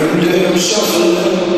Gönlüm şahı